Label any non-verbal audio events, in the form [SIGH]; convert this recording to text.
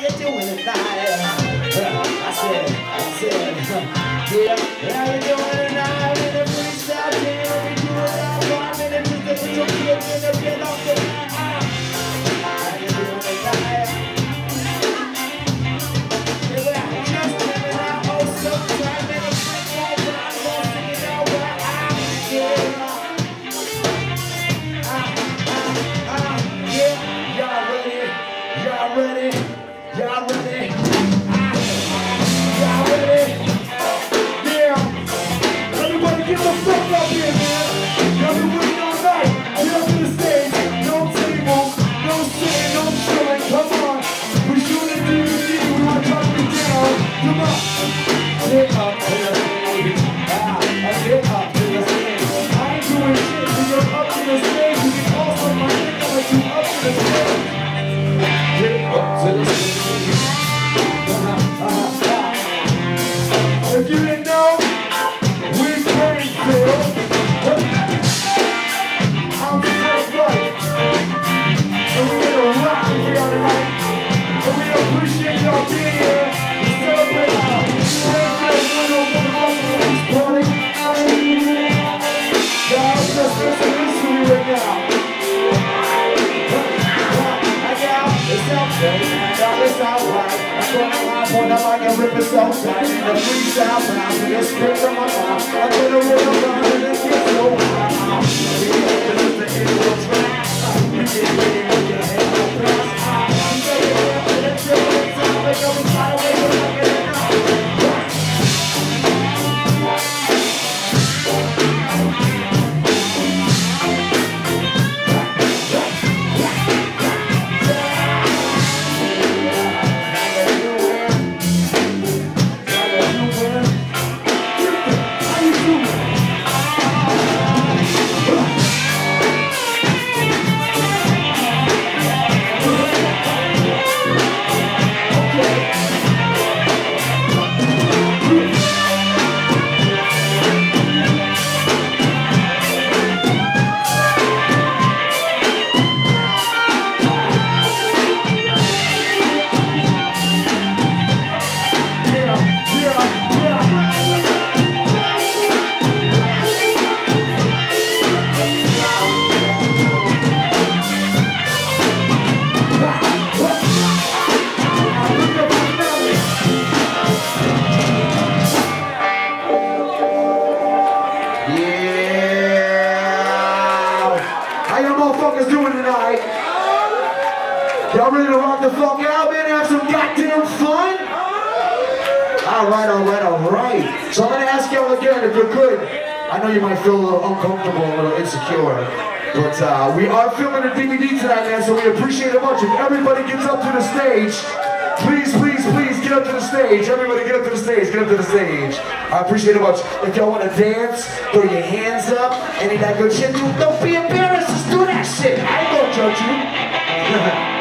you doing tonight? I said, I said, [LAUGHS] yeah, how you Come on. Hop on the mic and rip it so. In the freestyle bounce with a script on my mouth. I'm gonna roll around and it doing tonight? Y'all ready to rock the fuck out, man? Have some goddamn fun? All right, all right, all right. So I'm gonna ask y'all again if you're good. I know you might feel a little uncomfortable, a little insecure, but uh, we are filming a DVD tonight, man. So we appreciate it much. If everybody gets up to the stage, up to the stage. Everybody get up to the stage. Get up to the stage. I appreciate it much. If y'all want to dance, throw your hands up, any that good shit. Don't be embarrassed. Just do that shit. I ain't gonna judge you. [LAUGHS]